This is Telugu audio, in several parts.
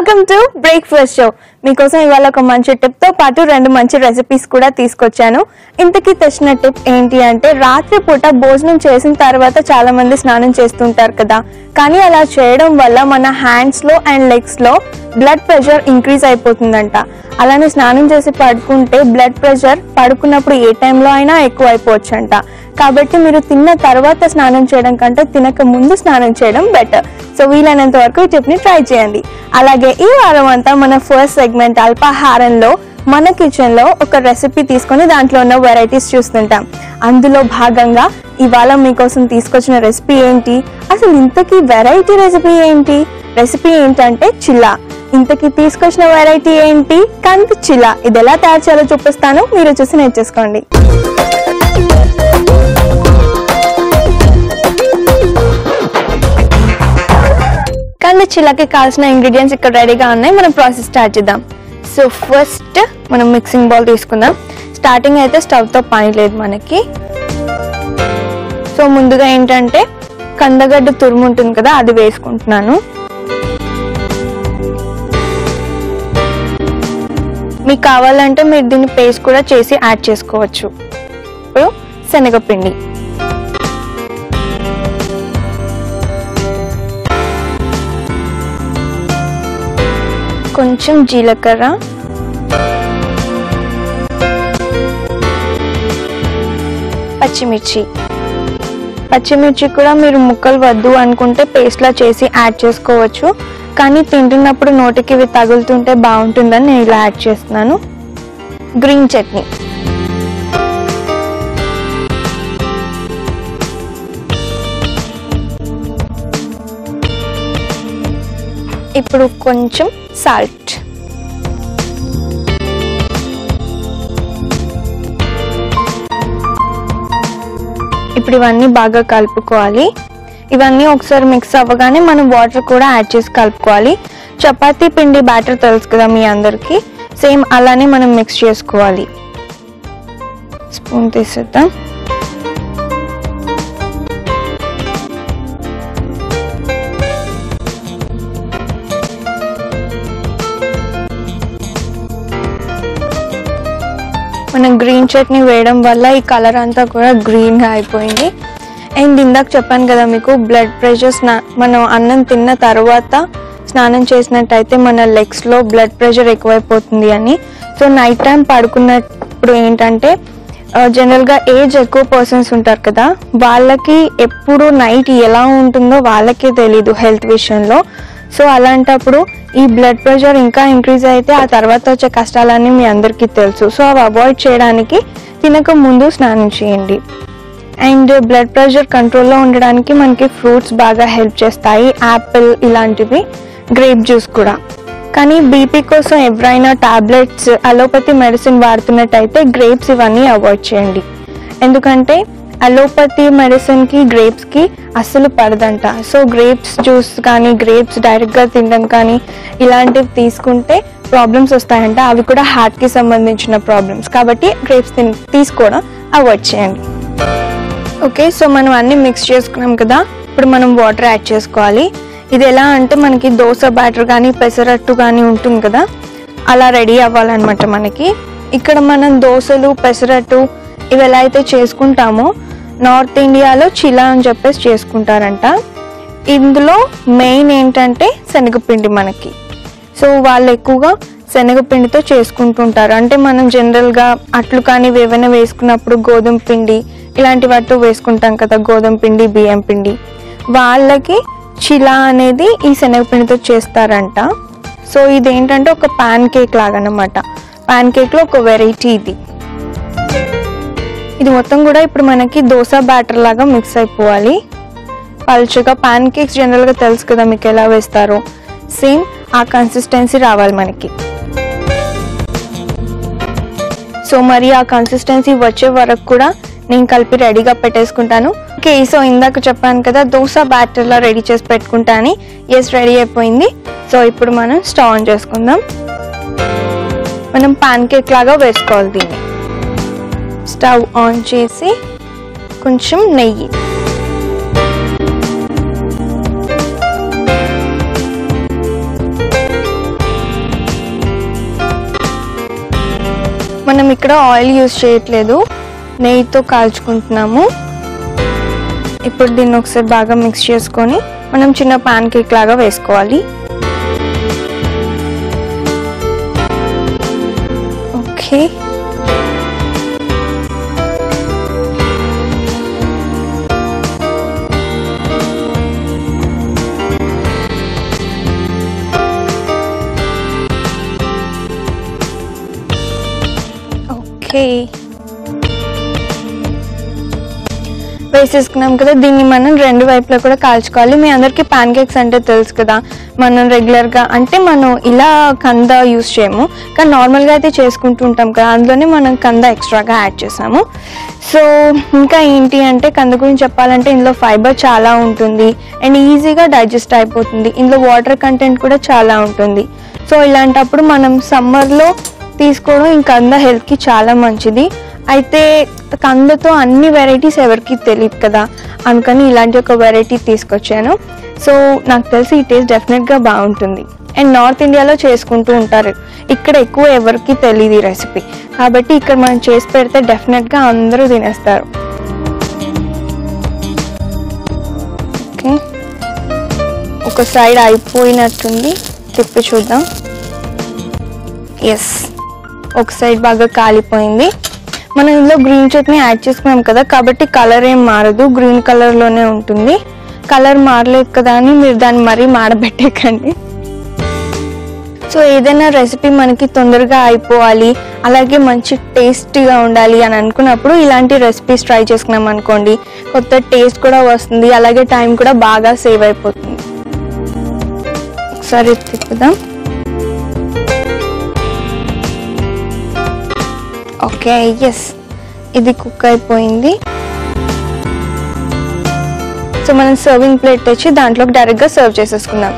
వెల్కమ్ టు బ్రేక్ఫాస్ట్ షో మీకోసం ఇవాళ ఒక మంచి టిప్తో పాటు రెండు మంచి రెసిపీస్ కూడా తీసుకొచ్చాను. ఇంతకీ తెచ్చిన టిప్ ఏంటి అంటే రాత్రిపూట భోజనం చేసిన తర్వాత చాలా మంది స్నానం చేస్తుంటారు కదా. కానీ అలా చేయడం వల్ల మన హ్యాండ్స్లో అండ్ లెగ్స్లో బ్లడ్ ప్రెషర్ ఇంక్రీజ్ అయిపోతుందంట. అలానే స్నానం చేసి పడుకుంటే బ్లడ్ ప్రెషర్ పడుకున్నప్పుడు ఏ టైంలో అయినా ఎక్కువ అయిపోవచ్చంట. కాబట్టి మీరు తిన్న తర్వాత స్నానం చేయడం కంటే తినక ముందు స్నానం చేయడం బెటర్ సో వీలైనంత వరకు ఈ టిప్ని ట్రై చేయండి. అలాగే ఈ వారం అంతా మన ఫస్ట్ సెగ్మెంట్ అల్పాహారంలో మన కిచెన్లో ఒక రెసిపీ తీసుకొని దాంట్లో ఉన్న వెరైటీస్ చూస్తుంటాం. అందులో భాగంగా ఇవాళ మీకోసం తీసుకొచ్చిన రెసిపీ ఏంటి? అసలు ఇంతకీ వెరైటీ రెసిపీ ఏంటి? రెసిపీ ఏంటంటే చిల్లా. ఇంతకీ తీసుకొచ్చిన వెరైటీ ఏంటి? కంది చిల్లా. ఇది ఎలా తయారు చేయాలో చూపిస్తాను. మీరు చూసి నేర్చేసుకోండి. కంది చిల్లకి కావాల్సిన ఇంగ్రీడియంట్స్ ఇక్కడ రెడీగా ఉన్నాయి. మనం ప్రాసెస్ స్టార్ట్ చేద్దాం. సో ఫస్ట్ మనం మిక్సింగ్ బౌల్ తీసుకుందాం. స్టార్టింగ్ అయితే స్టవ్తో పని లేదు మనకి. సో ముందుగా ఏంటంటే కందగడ్డ తురుము ఉంటుంది కదా అది వేసుకుంటున్నాను. మీకు కావాలంటే మీరు దీన్ని పేస్ట్ కూడా చేసి యాడ్ చేసుకోవచ్చు. ఇప్పుడు శనగపిండి. కొంచెం జీలకర్ర. పచ్చిమిర్చి. పచ్చిమిర్చి కూడా మీరు ముక్కలు వద్దు అనుకుంటే పేస్ట్లా చేసి యాడ్ చేసుకోవచ్చు. కానీ తింటున్నప్పుడు నోటికి ఇవి తగులుతుంటే బాగుంటుందని నేను ఇలా యాడ్ చేస్తున్నాను. గ్రీన్ చట్నీ ఇప్పుడు కొంచెం సాల్ట్ ఇప్పుడు ఇవన్నీ బాగా కలుపుకోవాలి. ఇవన్నీ ఒకసారి మిక్స్ అవ్వగానే మనం వాటర్ కూడా యాడ్ చేసి కలుపుకోవాలి. చపాతీ పిండి బ్యాటర్ తెలుసు కదా మీ అందరికీ. సేమ్ అలానే మనం మిక్స్ చేసుకోవాలి. స్పూన్ తీసేద్దాం. గ్రీన్ చట్నీ వేయడం వల్ల ఈ కలర్ అంతా కూడా గ్రీన్గా అయిపోయింది. అండ్ ఇందాక చెప్పాను కదా మీకు బ్లడ్ ప్రెషర్ స్నా మనం అన్నం తిన్న తర్వాత స్నానం చేసినట్టయితే మన లెగ్స్లో బ్లడ్ ప్రెషర్ ఎక్కువైపోతుంది అని. సో నైట్ టైం పడుకున్నప్పుడు ఏంటంటే జనరల్గా ఏజ్ ఎక్కువ పర్సన్స్ ఉంటారు కదా వాళ్ళకి ఎప్పుడు నైట్ ఎలా ఉంటుందో వాళ్ళకే తెలీదు హెల్త్ విషయంలో. సో అలాంటప్పుడు ఈ బ్లడ్ ప్రెషర్ ఇంకా ఇంక్రీజ్ అయితే ఆ తర్వాత వచ్చే కష్టాలన్నీ మీ అందరికీ తెలుసు. సో అవి అవాయిడ్ చేయడానికి తినక ముందు స్నానం చేయండి. అండ్ బ్లడ్ ప్రెషర్ కంట్రోల్లో ఉండడానికి మనకి ఫ్రూట్స్ బాగా హెల్ప్ చేస్తాయి. యాపిల్ ఇలాంటివి గ్రేప్ జ్యూస్ కూడా. కానీ బీపీ కోసం ఎవరైనా టాబ్లెట్స్ అలోపతి మెడిసిన్ వాడుతున్నట్టయితే గ్రేప్స్ ఇవన్నీ అవాయిడ్ చేయండి. ఎందుకంటే అలోపతి మెడిసిన్కి గ్రేప్స్కి అస్సలు పడదంట. సో గ్రేప్స్ జ్యూస్ కానీ గ్రేప్స్ డైరెక్ట్గా తినడం కానీ ఇలాంటివి తీసుకుంటే ప్రాబ్లమ్స్ వస్తాయంట. అవి కూడా హార్ట్కి సంబంధించిన ప్రాబ్లమ్స్. కాబట్టి గ్రేప్స్ తిన్ తీసుకోవడం అవాయిడ్ చేయండి. ఓకే సో మనం అన్ని మిక్స్ చేసుకున్నాం కదా. ఇప్పుడు మనం వాటర్ యాడ్ చేసుకోవాలి. ఇది ఎలా అంటే మనకి దోశ బ్యాటర్ కానీ పెసరట్టు కానీ ఉంటుంది కదా. అలా రెడీ అవ్వాలన్నమాట మనకి. ఇక్కడ మనం దోశలు పెసరట్టు ఇవి ఎలా అయితే చేసుకుంటామో నార్త్ ఇండియాలో చిలా అని చెప్పేసి చేసుకుంటారంట. ఇందులో మెయిన్ ఏంటంటే శనగపిండి మనకి. సో వాళ్ళు ఎక్కువగా శనగపిండితో చేసుకుంటుంటారు. అంటే మనం జనరల్గా అట్లు కానీ ఏవైనా వేసుకున్నప్పుడు గోధుమ పిండి ఇలాంటి వాటితో వేసుకుంటాం కదా గోధుమ పిండి బియ్యం పిండి. వాళ్ళకి చిలా అనేది ఈ శనగపిండితో చేస్తారంట. సో ఇది ఏంటంటే ఒక పాన్ కేక్ లాగా ప్యాన్ పాన్ కేక్లో ఒక వెరైటీ ఇది. ఇది మొత్తం కూడా ఇప్పుడు మనకి దోశ బ్యాటర్ లాగా మిక్స్ అయిపోవాలి. పల్చగా పాన్ కేక్స్ జనరల్గా తెలుసు కదా మీకు ఎలా వేస్తారో. సేమ్ ఆ కన్సిస్టెన్సీ రావాలి మనకి. సో మరి ఆ కన్సిస్టెన్సీ వచ్చే వరకు కూడా నేను కలిపి రెడీగా పెట్టేసుకుంటాను. ఓకే సో ఇందాక చెప్పాను కదా దోశ బ్యాటర్లా రెడీ చేసి పెట్టుకుంటాను. ఎస్ రెడీ అయిపోయింది. సో ఇప్పుడు మనం స్టవ్ ఆన్ చేసుకుందాం. మనం పాన్ కేక్ లాగా వేసుకోవాలి దీన్ని. స్టవ్ ఆన్ చేసి కొంచెం నెయ్యి. మనం ఇక్కడ ఆయిల్ యూజ్ చేయట్లేదు. నెయ్యితో కాల్చుకుంటున్నాము. ఇప్పుడు దీన్ని ఒకసారి బాగా మిక్స్ చేసుకొని మనం చిన్న పాన్ కేక్ లాగా వేసుకోవాలి. Okay okay. వేసేసుకున్నాం కదా దీన్ని మనం రెండు వైపులా కూడా కాల్చుకోవాలి. మీ అందరికీ పాన్ కేక్స్ అంటే తెలుసు కదా. మనం రెగ్యులర్గా అంటే మనం ఇలా కంద యూస్ చేయము. కానీ నార్మల్గా అయితే చేసుకుంటూ ఉంటాం కదా. అందులోనే మనం కంద ఎక్స్ట్రాగా యాడ్ చేసాము. సో ఇంకా ఏంటి అంటే కంద గురించి చెప్పాలంటే ఇందులో ఫైబర్ చాలా ఉంటుంది. అండ్ ఈజీగా డైజెస్ట్ అయిపోతుంది. ఇందులో వాటర్ కంటెంట్ కూడా చాలా ఉంటుంది. సో ఇలాంటప్పుడు మనం సమ్మర్లో తీసుకోవడం ఇంకా కంద హెల్త్కి చాలా మంచిది. అయితే కందతో అన్ని వెరైటీస్ ఎవరికి తెలియదు కదా. అందుకని ఇలాంటి ఒక వెరైటీ తీసుకొచ్చాను. సో నాకు తెలిసి ఈ టేస్ట్ డెఫినెట్గా బాగుంటుంది. అండ్ నార్త్ ఇండియాలో చేసుకుంటూ ఉంటారు. ఇక్కడ ఎక్కువ ఎవరికి తెలియదు ఈ రెసిపీ కాబట్టి ఇక్కడ మనం చేసి పెడితే డెఫినెట్గా అందరూ తినేస్తారు. ఓకే. ఒక సైడ్ అయిపోయినట్టుంది. తిప్పి చూద్దాం. ఎస్ ఒక సైడ్ బాగా కాలిపోయింది. మనం ఇందులో గ్రీన్ చట్నీ యాడ్ చేసుకున్నాం కదా కాబట్టి కలర్ ఏం మారదు. గ్రీన్ కలర్లోనే ఉంటుంది. కలర్ మారలేదు కదా అని మీరు దాన్ని మరీ మాడబెట్టేకండి సో ఏదైనా రెసిపీ మనకి తొందరగా అయిపోవాలి అలాగే మంచి టేస్టీగా ఉండాలి అని అనుకున్నప్పుడు ఇలాంటి రెసిపీస్ ట్రై చేసుకున్నాం అనుకోండి. కొత్త టేస్ట్ కూడా వస్తుంది అలాగే టైం కూడా బాగా సేవ్ అయిపోతుంది. ఒకసారి తిప్పుదాం. ఓకే ఎస్ ఇది కుక్ అయిపోయింది. సో మనం సర్వింగ్ ప్లేట్ తెచ్చి దాంట్లోకి డైరెక్ట్గా సర్వ్ చేసేసుకుందాం.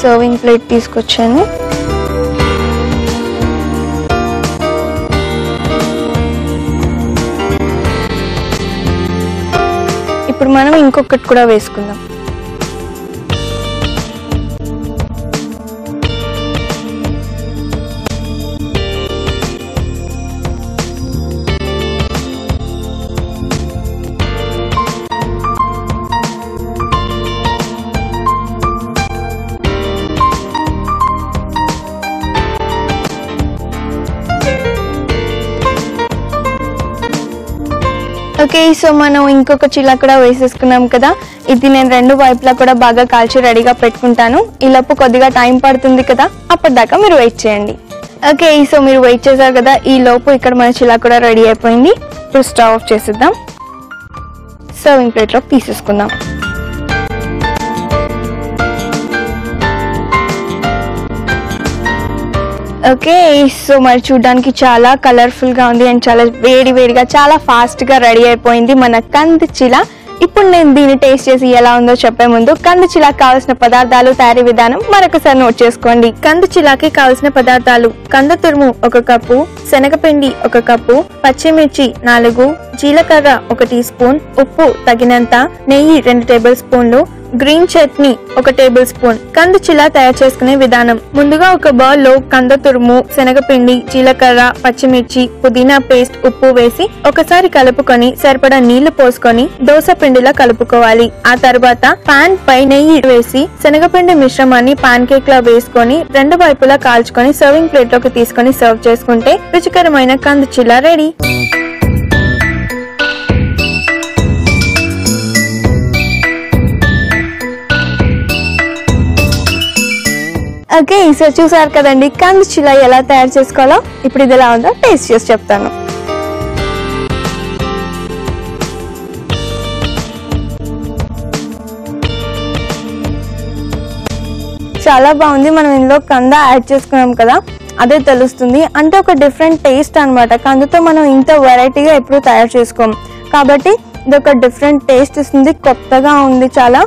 సర్వింగ్ ప్లేట్ తీసుకొచ్చాను. ఇప్పుడు మనం ఇంకొకటి కూడా వేసుకుందాం. సో మనం ఇంకొక చిల్ల కూడా వేసేసుకున్నాం కదా. ఇది నేను రెండు వైపులా కూడా బాగా కాల్చి రెడీగా పెట్టుకుంటాను. ఈ లోపు కొద్దిగా టైం పడుతుంది కదా. అప్పటిదాకా మీరు వెయిట్ చేయండి. ఓకే సో మీరు వెయిట్ చేశారు కదా. ఈ లోపు ఇక్కడ మన చిల్ల కూడా రెడీ అయిపోయింది. ఇప్పుడు స్టవ్ ఆఫ్ చేసేద్దాం. సర్వింగ్ ప్లేట్లో తీసేసుకుందాం ఓకే సో మరి చూడడానికి చాలా కలర్ఫుల్గా ఉంది అండ్ చాలా వేడి వేడిగా చాలా ఫాస్ట్గా రెడీ అయిపోయింది మన కంది చిల ఇప్పుడు నేను దీన్ని టేస్ట్ చేసి ఎలా ఉందో చెప్పే ముందు కంది చిలాకి కావాల్సిన పదార్థాలు తయారీ విధానం మరొకసారి నోట్ చేసుకోండి. కంది చిలాకి కావాల్సిన పదార్థాలు కంద తురుము ఒక కప్పు శనగపిండి ఒక కప్పు పచ్చిమిర్చి నాలుగు జీలకర్ర ఒక టీ స్పూన్ ఉప్పు తగినంత నెయ్యి రెండు టేబుల్ స్పూన్లు గ్రీన్ చట్నీ ఒక టేబుల్ స్పూన్. కంద చిలా తయారు చేసుకునే విధానం. ముందుగా ఒక బౌల్లో కంద తురుము శనగపిండి జీలకర్ర పచ్చిమిర్చి పుదీనా పేస్ట్ ఉప్పు వేసి ఒకసారి కలుపుకొని సరిపడా నీళ్ళు పోసుకొని దోశ పిండిలా కలుపుకోవాలి. ఆ తర్వాత పాన్ పై నెయ్యి వేసి శనగపిండి మిశ్రమాన్ని పాన్ కేక్ లా వేసుకొని రెండు వైపులా కాల్చుకొని సర్వింగ్ ప్లేట్లోకి తీసుకొని సర్వ్ చేసుకుంటే రుచికరమైన కంద చిలా రెడీ. ఓకే సో చూసారు కదండి. కంది చిలా ఎలా తయారు చేసుకోవాలో ఇప్పుడు ఇది ఎలా ఉందో టేస్ట్ చేసి చెప్తాను. చాలా బాగుంది. మనం ఇందులో కంద యాడ్ చేసుకున్నాం కదా అదే తెలుస్తుంది. అంటే ఒక డిఫరెంట్ టేస్ట్ అన్నమాట. కందుతో మనం ఇంత వెరైటీగా ఎప్పుడు తయారు చేసుకోం. కాబట్టి ఇది ఒక డిఫరెంట్ టేస్ట్ ఇస్తుంది కొత్తగా ఉంది చాలా.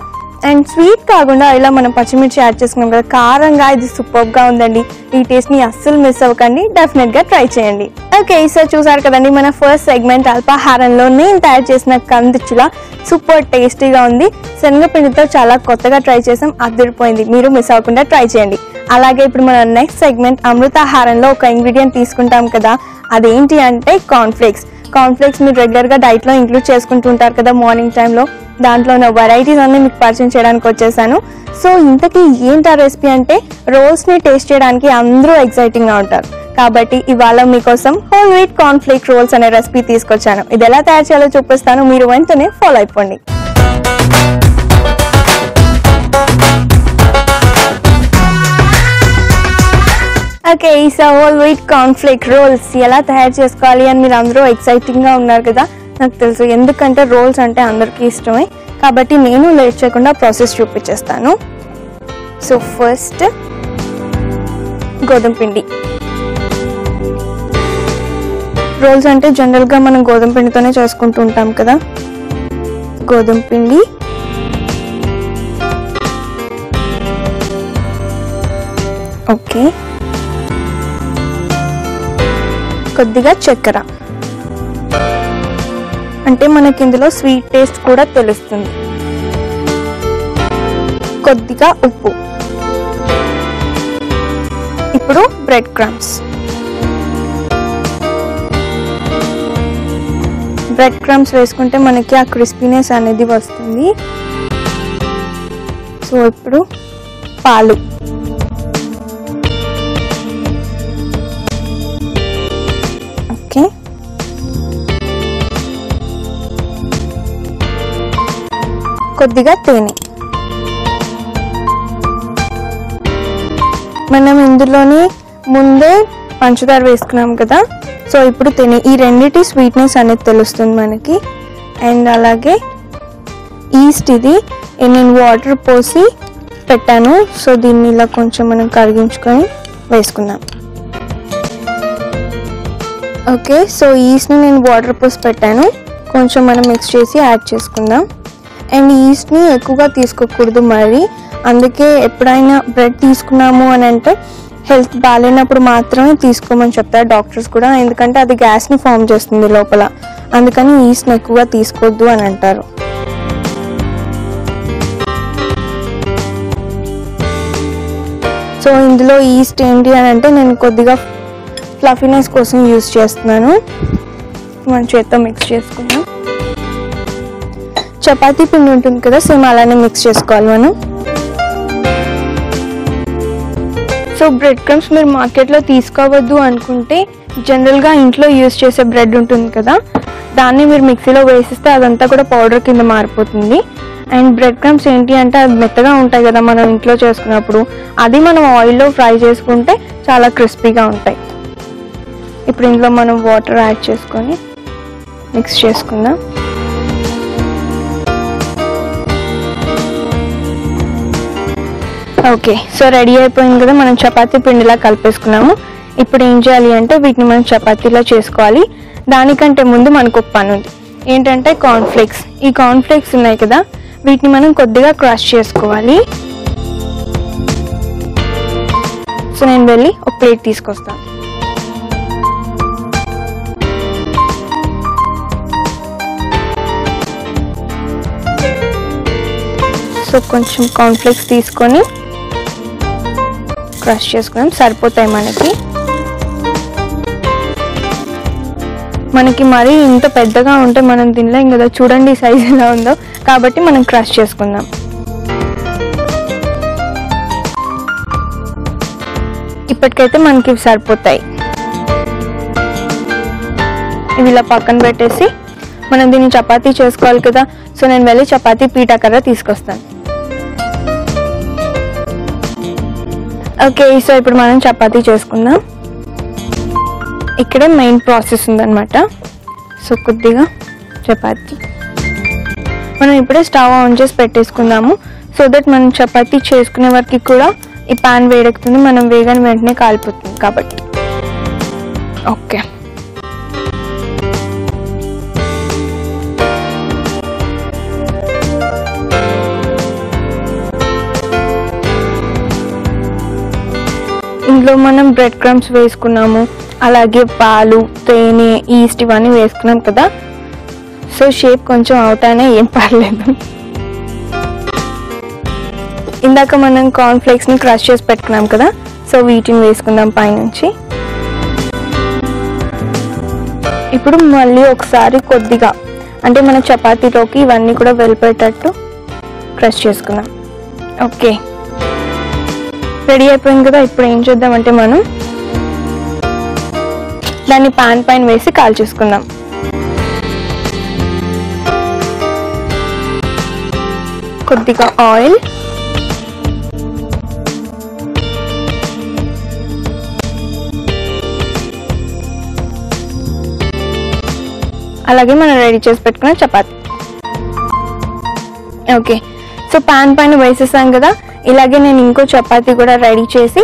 అండ్ స్వీట్ కాకుండా ఇలా మనం పచ్చిమిర్చి యాడ్ చేసుకున్నాం కదా కారంగా ఇది సూపర్గా ఉందండి. ఈ టేస్ట్ని అస్సలు మిస్ అవ్వకండి. డెఫినెట్గా ట్రై చేయండి. ఓకే ఈసారి చూసారు కదండి మన ఫస్ట్ సెగ్మెంట్ అల్పాహారంలో నేను తయారు చేసిన కందిచ్చుల సూపర్ టేస్టీగా ఉంది. శనగపిండితో చాలా కొత్తగా ట్రై చేసాం అదిరిపోయింది మీరు మిస్ అవ్వకుండా ట్రై చేయండి. అలాగే ఇప్పుడు మనం నెక్స్ట్ సెగ్మెంట్ అమృతాహారంలో ఒక ఇంగ్రీడియంట్ తీసుకుంటాం కదా అదేంటి అంటే కార్న్ఫ్లేక్స్ కార్న్ఫ్లేక్స్ మీరు రెగ్యులర్గా డైట్లో ఇంక్లూడ్ చేసుకుంటూ ఉంటారు కదా మార్నింగ్ టైంలో దాంట్లో ఉన్న వెరైటీస్ అన్ని మీకు పరిచయం చేయడానికి వచ్చేసాను. సో ఇంతకీ ఏంటి ఆ రెసిపీ అంటే రోల్స్ని టేస్ట్ చేయడానికి అందరూ ఎక్సైటింగ్గా ఉంటారు. కాబట్టి ఇవాళ మీకోసం హోల్ వీట్ కార్న్ఫ్లేక్ రోల్స్ అనే రెసిపీ తీసుకొచ్చాను. ఇది ఎలా తయారు చేయాలో చూపిస్తాను. మీరు వెంటనే ఫాలో అయిపోండి. ఓకే ఈ హోల్ వీట్ కాన్ఫ్లిక్ రోల్స్ ఎలా తయారు చేసుకోవాలి అని మీరు అందరూ ఎక్సైటింగ్గా ఉన్నారు కదా? నాకు తెలుసు ఎందుకంటే రోల్స్ అంటే అందరికీ ఇష్టమే. కాబట్టి నేను లేట్ చేయకుండా ప్రాసెస్ చూపించేస్తాను. సో ఫస్ట్ గోధుమ పిండి. రోల్స్ అంటే జనరల్గా మనం గోధుమ పిండితోనే చేసుకుంటూ ఉంటాం కదా? గోధుమ పిండి. ఓకే కొద్దిగా చక్కెర. అంటే మనకి ఇందులో స్వీట్ టేస్ట్ కూడా తెలుస్తుంది. కొద్దిగా ఉప్పు. ఇప్పుడు బ్రెడ్ క్రమ్స్ బ్రెడ్ క్రమ్స్ వేసుకుంటే మనకి ఆ క్రిస్పీనెస్ అనేది వస్తుంది. సో ఇప్పుడు పాలు. కొద్దిగా తేనె. మనం ఇందులోని ముందే పంచదార వేసుకున్నాం కదా సో ఇప్పుడు తేనె ఈ రెండిటి స్వీట్నెస్ అనేది తెలుస్తుంది మనకి. అండ్ అలాగే ఈస్ట్ ఇది నేను వాటర్ పోసి పెట్టాను సో దీన్ని ఇలా కొంచెం మనం కరిగించుకొని వేసుకుందాం. ఓకే సో ఈస్ట్ని నేను వాటర్ పోసి పెట్టాను కొంచెం మనం మిక్స్ చేసి యాడ్ చేసుకుందాం. అండ్ ఈస్ట్ని ఎక్కువగా తీసుకోకూడదు మరి. అందుకే ఎప్పుడైనా బ్రెడ్ తీసుకున్నాము అని అంటే హెల్త్ బాగాలేనప్పుడు మాత్రమే తీసుకోమని చెప్తారు డాక్టర్స్ కూడా. ఎందుకంటే అది గ్యాస్ని ఫామ్ చేస్తుంది లోపల. అందుకని ఈస్ట్ని ఎక్కువగా తీసుకోవద్దు అని అంటారు. సో ఇందులో ఈస్ట్ ఏంటి అని అంటే నేను కొద్దిగా ఫ్లఫీనెస్ కోసం యూస్ చేస్తున్నాను. మన చేత్తో మిక్స్ చేసుకున్నాను చపాతీ పిండి ఉంటుంది కదా సేమ్ అలానే మిక్స్ చేసుకోవాలి మనం. సో బ్రెడ్ క్రమ్స్ మీరు మార్కెట్లో తీసుకోవద్దు అనుకుంటే జనరల్గా ఇంట్లో యూస్ చేసే బ్రెడ్ ఉంటుంది కదా దాన్ని మీరు మిక్సీలో వేసిస్తే అదంతా కూడా పౌడర్ కింద మారిపోతుంది. అండ్ బ్రెడ్ క్రమ్స్ ఏంటి అంటే అది మెత్తగా ఉంటాయి కదా మనం ఇంట్లో చేసుకున్నప్పుడు. అది మనం ఆయిల్లో ఫ్రై చేసుకుంటే చాలా క్రిస్పీగా ఉంటాయి. ఇప్పుడు ఇందులో మనం వాటర్ యాడ్ చేసుకొని మిక్స్ చేసుకుందాం. ఓకే. సో రెడీ అయిపోయింది కదా మనం చపాతీ పిండిలా కలిపేసుకున్నాము. ఇప్పుడు ఏం చేయాలి అంటే వీటిని మనం చపాతీలా చేసుకోవాలి. దానికంటే ముందు మనకు ఒక పని ఉంది. ఏంటంటే కార్న్ఫ్లేక్స్ ఈ కార్న్ఫ్లేక్స్ ఉన్నాయి కదా వీటిని మనం కొద్దిగా క్రష్ చేసుకోవాలి. సో నేను వెళ్ళి ఒక ప్లేట్ తీసుకొస్తాను సో కొంచెం కాన్ఫ్లెక్స్ తీసుకొని క్రష్ చేసుకున్నాం. సరిపోతాయి మనకి. మనకి మరీ ఇంత పెద్దగా ఉంటే మనం తినలేం కదా చూడండి సైజ్ ఎలా ఉందో. కాబట్టి మనం క్రష్ చేసుకుందాం. ఇప్పటికైతే మనకి సరిపోతాయి. ఇవి ఇలా పక్కన పెట్టేసి మనం దీన్ని చపాతీ చేసుకోవాలి కదా. సో నేను వెళ్ళి చపాతీ పీఠా కర్ర తీసుకొస్తాను. ఓకే సో ఇప్పుడు మనం చపాతీ చేసుకుందాం. ఇక్కడ మెయిన్ ప్రాసెస్ ఉందన్నమాట. సో కొద్దిగా చపాతీ. మనం ఇప్పుడే స్టవ్ ఆన్ చేసి పెట్టేసుకుందాము. సో దట్ మనం చపాతీ చేసుకునే వరకు కూడా ఈ పాన్ వేడెక్కుతుంది. మనం వేగని వెంటనే కాలిపోతుంది కాబట్టి. ఓకే. ఇందులో మనం బ్రెడ్ క్రమ్స్ వేసుకున్నాము. అలాగే పాలు తేనె ఈస్ట్ ఇవన్నీ వేసుకున్నాం కదా. సో షేప్ కొంచెం అవుట్ అయినా ఏం పర్లేదు. ఇందాక మనం కార్న్ఫ్లేక్స్ని క్రష్ చేసి పెట్టుకున్నాం కదా. సో వీటిని వేసుకుందాం పైనుంచి. ఇప్పుడు మళ్ళీ ఒకసారి కొద్దిగా అంటే మన చపాతీలోకి ఇవన్నీ కూడా వెళ్ళిపోయేటట్టు క్రష్ చేసుకుందాం. ఓకే రెడీ అయిపోయింది కదా ఇప్పుడు ఏం చేద్దామంటే మనం దాన్ని పాన్ పైన వేసి కాల్చేసుకుందాం కొద్దిగా ఆయిల్. అలాగే మనం రెడీ చేసి పెట్టుకున్న చపాతి. ఓకే. సో పాన్ పైన వేసేసాం కదా ఇలాగే నేను ఇంకో చపాతీ కూడా రెడీ చేసి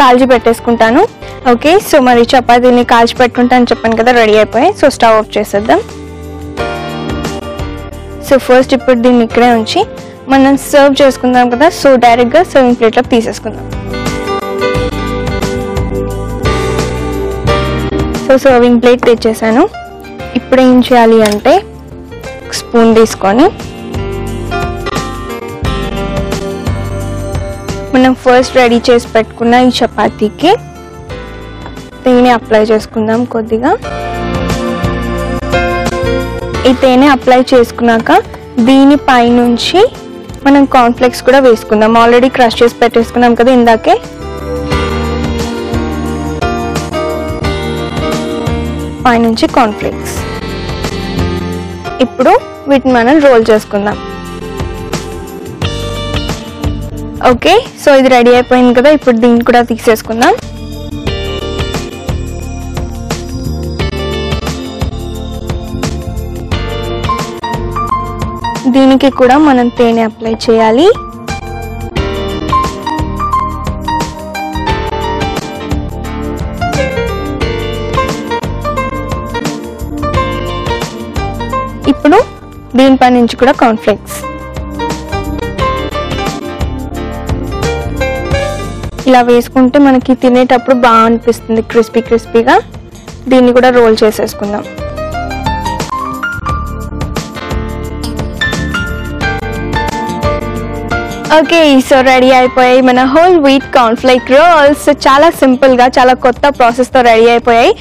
కాల్చి పెట్టేసుకుంటాను. ఓకే సో మరి చపాతీని కాల్చి పెట్టుకుంటాను చెప్పాను కదా రెడీ అయిపోయాయి సో స్టవ్ ఆఫ్ చేసేద్దాం. సో ఫస్ట్ ఇప్పుడు దీన్ని ఇక్కడే ఉంచి మనం సర్వ్ చేసుకుందాం కదా సో డైరెక్ట్గా సర్వింగ్ ప్లేట్లో తీసేసుకుందాం. సో సర్వింగ్ ప్లేట్ తెచ్చేసాను. ఇప్పుడు ఏం చేయాలి అంటే స్పూన్ తీసుకొని మనం ఫస్ట్ రెడీ చేసి పెట్టుకున్న ఈ చపాతీకి తేనె అప్లై చేసుకుందాం కొద్దిగా. ఈ తేనె అప్లై చేసుకున్నాక దీని పైనుంచి మనం కాన్ఫ్లెక్స్ కూడా వేసుకుందాం. ఆల్రెడీ క్రష్ చేసి పెట్టేసుకున్నాం కదా ఇందాకే. పైనుంచి కాన్ఫ్లెక్స్ ఇప్పుడు వీటిని మనం రోల్ చేసుకుందాం. ఓకే సో ఇది రెడీ అయిపోయింది కదా ఇప్పుడు దీన్ని కూడా తీసేసుకుందాం దీనికి కూడా మనం తేనె అప్లై చేయాలి. ఇప్పుడు దీనిపై నుంచి కూడా కాన్ఫ్లెక్స్ ఇలా వేసుకుంటే మనకి తినేటప్పుడు బాగా అనిపిస్తుంది క్రిస్పీ క్రిస్పీగా. దీన్ని కూడా రోల్ చేసేసుకుందాం. ఓకే సో రెడీ అయిపోయాయి మన హోల్ వీట్ కార్న్ఫ్లేక్ రోల్స్. చాలా సింపుల్గా చాలా కొత్త ప్రాసెస్తో రెడీ అయిపోయాయి.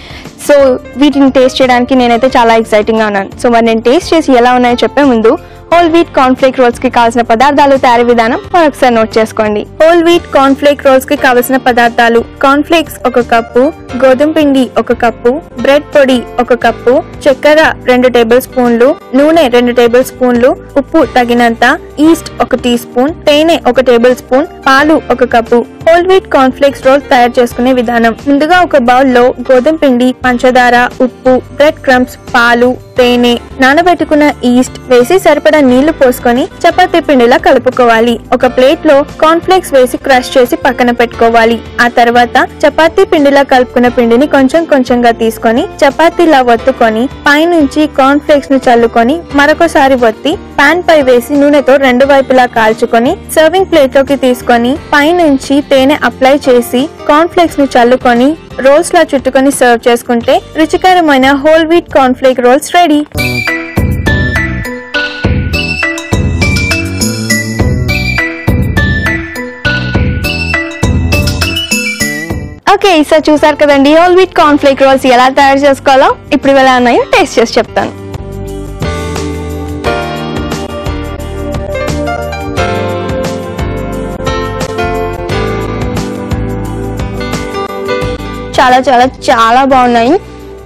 సో వీటిని టేస్ట్ చేయడానికి నేనైతే చాలా ఎక్సైటింగ్గా ఉన్నాను. సో మరి నేను టేస్ట్ చేసి ఎలా ఉన్నాయో చెప్పే ముందు హోల్ వీట్ కార్న్ఫ్లేక్ రోల్స్కి కావాల్సిన పదార్థాలు తయారీ విధానం మరొకసారి నోట్ చేసుకోండి. హోల్ వీట్ కార్న్ఫ్లేక్ రోల్స్కి కావలసిన పదార్థాలు కార్న్ఫ్లేక్స్ ఒక కప్పు గోధుమ పిండి ఒక కప్పు బ్రెడ్ పొడి ఒక కప్పు చక్కెర రెండు టేబుల్ స్పూన్లు నూనె రెండు టేబుల్ స్పూన్లు ఉప్పు తగినంత ఈస్ట్ ఒక టీ స్పూన్ తేనె ఒక టేబుల్ స్పూన్ పాలు ఒక cup. Whole wheat cornflakes rolls తయారు చేసుకునే విధానం ముందుగా ఒక బౌల్లో గోధుమ పిండి పంచదార ఉప్పు బ్రెడ్ క్రమ్స్ పాలు తేనె నానబెట్టుకున్న ఈస్ట్ వేసి సరిపడా నీళ్ళు పోసుకొని చపాతీ పిండిలా కలుపుకోవాలి. ఒక ప్లేట్లో కార్న్ఫ్లేక్స్ వేసి క్రష్ చేసి పక్కన పెట్టుకోవాలి. ఆ తర్వాత చపాతీ పిండిలా కలుపుకున్న పిండిని కొంచెం కొంచెంగా తీసుకొని చపాతీలా ఒత్తుకొని పైనుంచి కార్న్ఫ్లేక్స్ను చల్లుకొని మరొకసారి ఒత్తి పాన్ పై వేసి నూనెతో రెండు వైపులా కాల్చుకొని సర్వింగ్ ప్లేట్లోకి తీసుకొని పైనుంచి తేనె అప్లై చేసి కార్న్ఫ్లేక్స్ను చల్లుకొని రోల్స్ లా చుట్టుకొని సర్వ్ చేసుకుంటే రుచికరమైన whole wheat cornflake rolls ready okay ఈసారి చూసారు కదండి. హోల్ వీట్ కార్న్ఫ్లేక్ రోల్స్ ఎలా తయారు చేసుకోవాలో ఇప్పుడు ఎలా ఉన్నాయో టేస్ట్ చేసి చెప్తాను. చాలా చాలా చాలా బాగున్నాయి.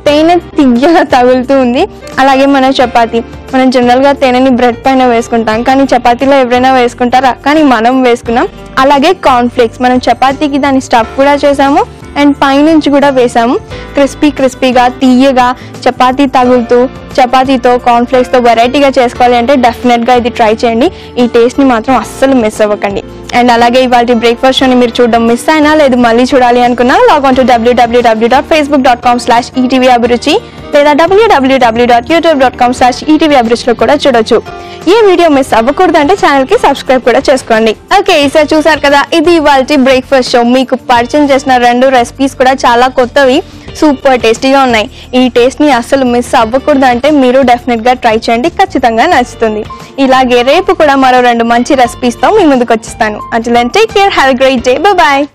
తేనె తియ్యగా తగులుతూ ఉంది. అలాగే మన చపాతీ. మనం జనరల్గా తేనెని బ్రెడ్ పైన వేసుకుంటాం. కానీ చపాతీలో ఎవరైనా వేసుకుంటారా? కానీ మనం వేసుకున్నాం. అలాగే కార్న్ఫ్లేక్స్ మనం చపాతీకి దాని స్టఫ్ కూడా చేసాము. అండ్ పైనుంచి కూడా వేసాము. క్రిస్పీ క్రిస్పీగా తీయగా చపాతీ తగులుతూ చపాతీతో కార్న్ఫ్లేక్స్తో వెరైటీగా చేసుకోవాలి అంటే డెఫినెట్గా ఇది ట్రై చేయండి. ఈ టేస్ట్ని మాత్రం అస్సలు మిస్ అవ్వకండి. అండ్ అలాగే ఇవాళ బ్రేక్ఫాస్ట్ షోని మీరు చూడడం మిస్ అయినా లేదు మళ్ళీ చూడాలి అనుకున్నా log on to WWW dot Facebook dot com slash ETV Abhiruchi లేదా డబ్ల్యూడబ్ల్యూడబ్ల్యూ dot YouTube dot com slash ETV అభిరుచిలో కూడా చూడొచ్చు. ఈ వీడియో మిస్ అవ్వకూడదు అంటే ఛానల్కి సబ్స్క్రైబ్ కూడా చేసుకోండి. ఓకే ఈసారి చూసారు కదా ఇది ఇవాళ బ్రేక్ఫాస్ట్ షో మీకు పరిచయం చేసిన రెండు రెసిపీస్ కూడా చాలా కొత్తవి. సూపర్ టేస్టీగా ఉన్నాయి. ఈ టేస్ట్ని అస్సలు మిస్ అవ్వకూడదు అంటే మీరు డెఫినెట్గా ట్రై చేయండి. ఖచ్చితంగా నచ్చుతుంది. ఇలాగే రేపు కూడా మరో రెండు మంచి రెసిపీస్తో మీ ముందుకు వచ్చిస్తాను. అంటే take care have great day bye